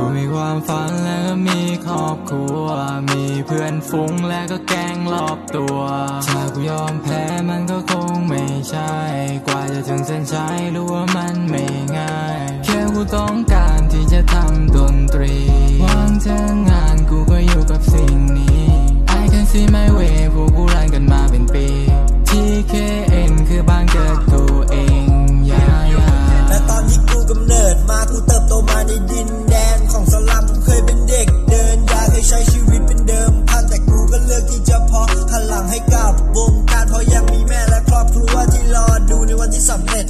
ูมีความฝันและก็มีครอบครัว มีเพื่อนฟุ้งและก็แกงรอบตัว ถ้ากูยอมแพ้มันก็คงไม่ใช่ กว่าจะถึงเส้นชัยรู้ว่ามันไม่ง่าย แค่กูต้องการที่จะทำดนตรีวางจะง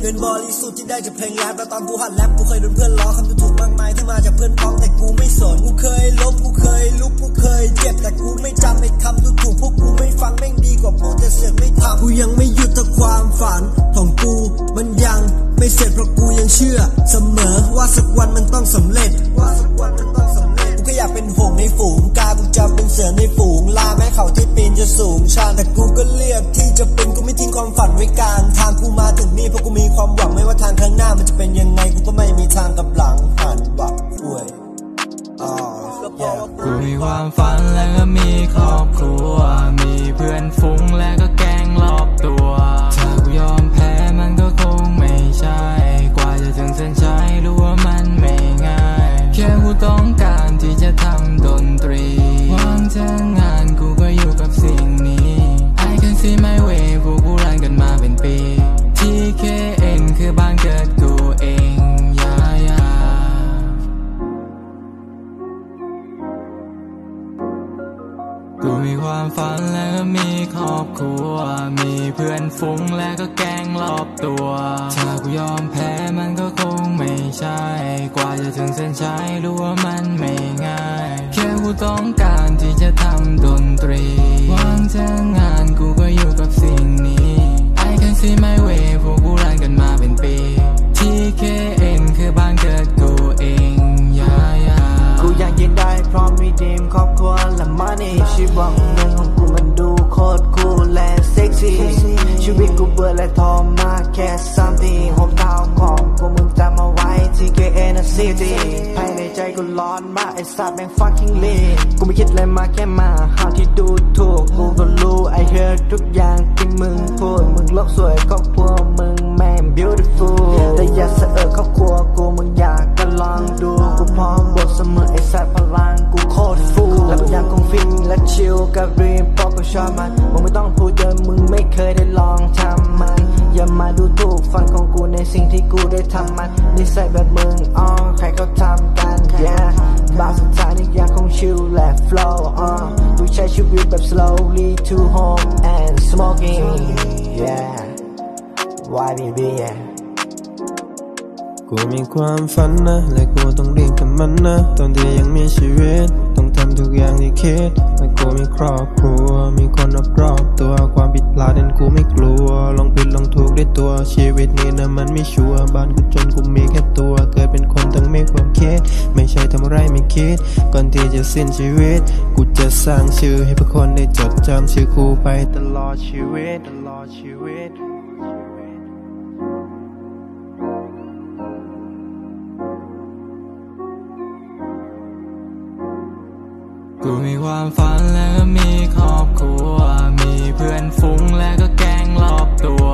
งินบริสุทธิ์ที่ได้จากเพลงแรปและตอนกูหัดแรปกูเคยโดนเพื่อนล้อคำดูถูกมากมายที่มาจากเพื่อนพ้องแต่กูไม่สนกูเคยล้มกูเคยลุกกูเคยเจ็บแต่กูไม่จำไอ้คำดูถูกพวกกูไม่ฟังแม่งดีกว่าพูดแต่เสือกไม่ทำกูยังไม่หยุดถ้าความฝันของกูมันยังไม่เสร็จเพราะกูยังเชื่อ เสมอว่าสักวันมันต้องสำเร็จว่าสักวันมันต้ อยากเป็นหงในฝูงกากูจะเป็นเสือในฝูงลาแม้เขาที่ปีนจะสูงชันแต่กูก็เลือกที่จะเป็นกูไม่ทิ้งความฝันไว้กลางทางกูมาถึงนี่เพราะกูมีความหวังไม่ว่าทางข้างหน้ามันจะเป็นยังไงกูก็ไม่มีทางกลับหลังหันบักป่วยอ๋อ yeah กูมีความฝันและก็มีครอบครัว มีเพื่อนฟุ้งและก็แกงรอบตัวถ้ากูยอมแพ้มันก็คงไม่ใช่ กว่าจะถึงเส้นชัยรู้ว่ามันไม่ง่าย แค่กูต้องการ วางงานกูก็อยู่กับสิ่งนี้ I can see my way พวกกูรันกันมาเป็นปี TKN คือบ้านเกิดกูเองยายากูมีความฝันและก็มีครอบครัว มีเพื่อนฟุ้งและก็แกงรอบตัว ถ้ากูยอมแพ้มันก็คงไม่ใช่ กว่าจะถึงเส้นชัยรู้ว่ามันไม่ ต้องการที่จะทำดนตรีวางจะงานกูก็อยู่กับสิ่งนี้ I can see my way พวกกูรันกันมาเป็นปี TKN คือบ้านเกิดกูเองยายากูอยากยืนได้พร้อมมีดีมครอบครัวและมานี่ชีวิตวังเงินของกูมันดูโคตรคูลและเซ็กซี่ชีวิตกูเบื่อและทอมาแค่ something หกดาวของกูมึงจำเอาไว้ TKN City ภายในใจกูร้อน มากไอ้สัตว์แม่ง fucking lit กูไม่คิดเลยมาแค่มาหาที่ดูถูกกูก็รู้ I hear ทุกอย่างที่มึงพูดมึงโลกสวยครอบครัวมึงแม่ง beautiful แต่อย่าเสอะเอะครอบครัวกูมึงอยากก็ลองดูกูพร้อมบวกเสมอไอ้สัตว์พลังกูโคตรฟูและกูยังคงฟิตและชิลกับรีมเพราะกูชอบมันมึงไม่ต้องพูดเยอะมึงไม่เคยได้ลองทำมันอย่ามาดูถูกฟันของกูในสิ่งที่กูได้ทำมันนิสัยแบบมึง flow อ๋อกูใช้ชีวิตแบบ slowly to home and smoking yeah why baby yeah กูมีความฝันนะและกูต้องเรียกกับมันนะตอนที่ยังมีชีวิต ต้องทำทุกอย่างที่คิดและกูมีครอบครัว มีคนรอบรอบๆตัวความผิดพลาดนั้นกูไม่กลัวลอง ด้วยตัวชีวิตนี้นะมันไม่ชัวร์บ้านกูจนกูมีแค่ตัว เกิดเป็นคนต้องมีความคิด ไม่ใช่ทำไรไม่คิด ก่อนที่จะสิ้นชีวิต กูจะสร้างชื่อให้ผู้คนได้จดจำชื่อกูไปตลอดชีวิตตลอดชีวิตกูมีความฝันและก็มีครอบครัว มีเพื่อนฟุ้งและก็แกงรอบตัว